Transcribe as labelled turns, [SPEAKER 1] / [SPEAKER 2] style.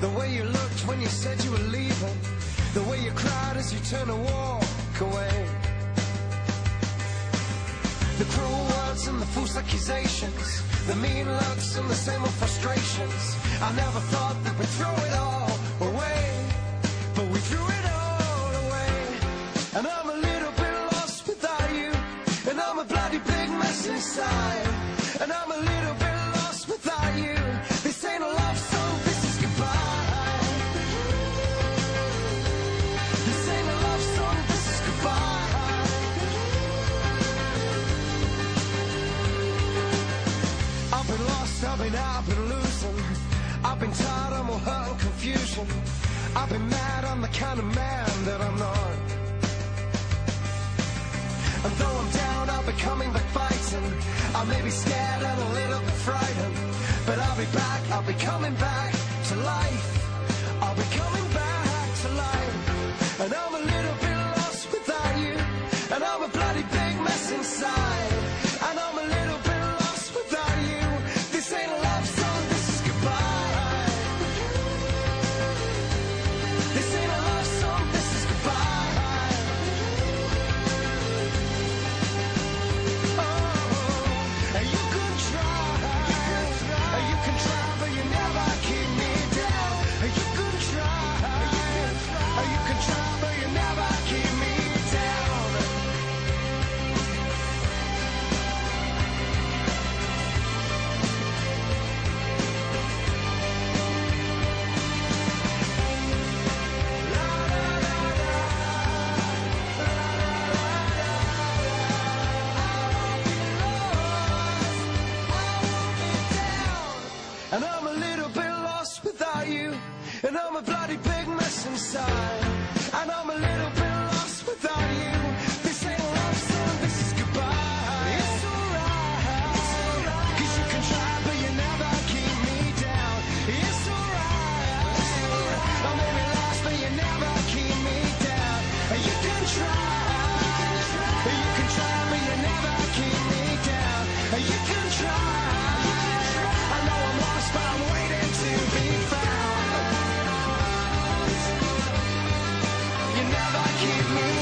[SPEAKER 1] The way you looked when you said you were leaving. The way you cried as you turned to walk away. The cruel words and the false accusations. The mean looks and the same old frustrations. I never thought that we'd throw it all away. But we threw it all away. And I'm a little bit lost without you. And I'm a bloody big mess inside. I've been mad, I'm the kind of man that I'm not. And though I'm down, I'll be coming back fighting. I may be scared and a little bit frightened. But I'll be back, little bit lost without you, and I'm a bloody big mess inside, and I'm a little bit. keep me